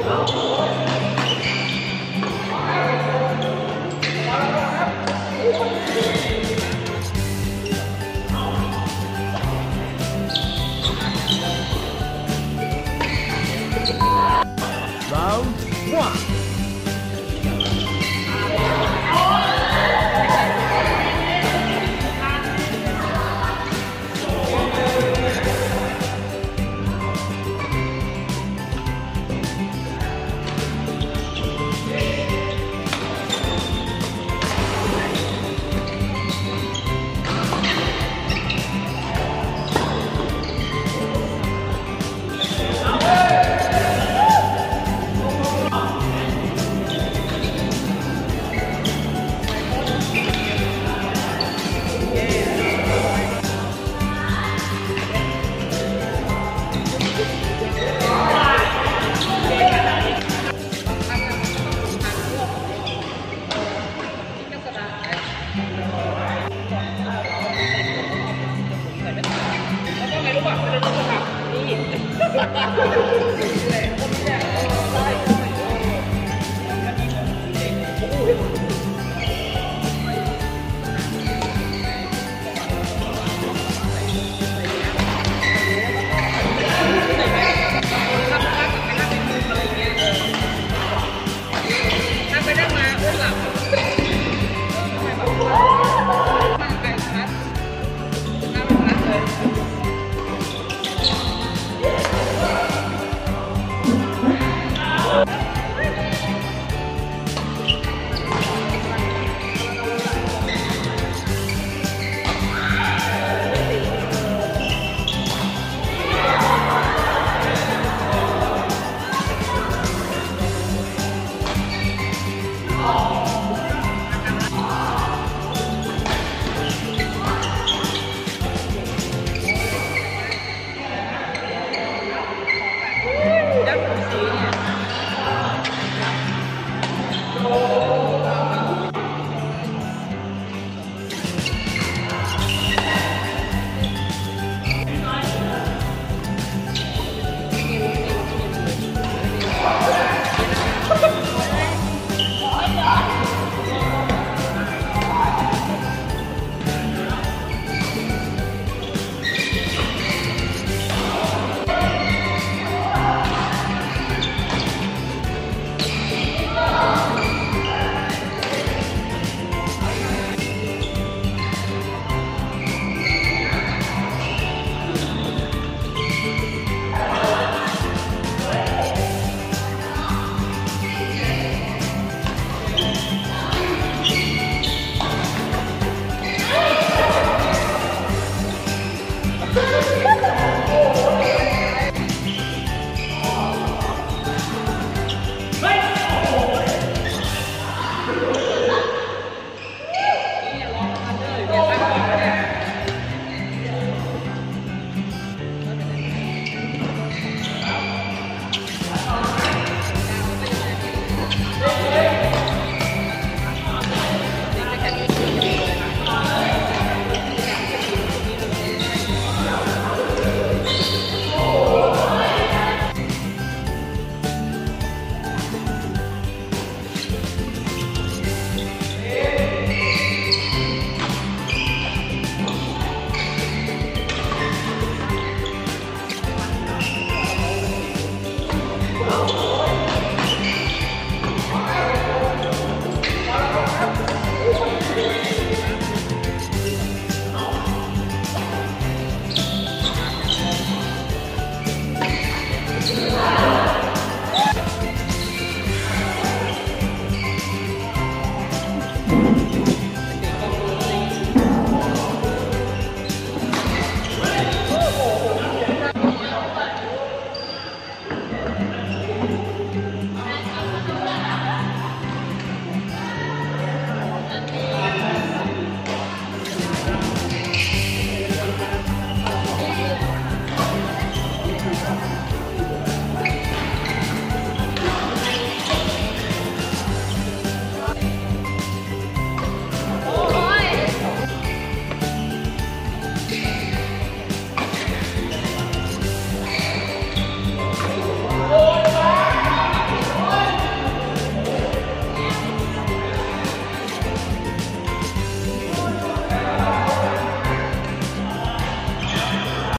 Wow. Thank you. Yeah.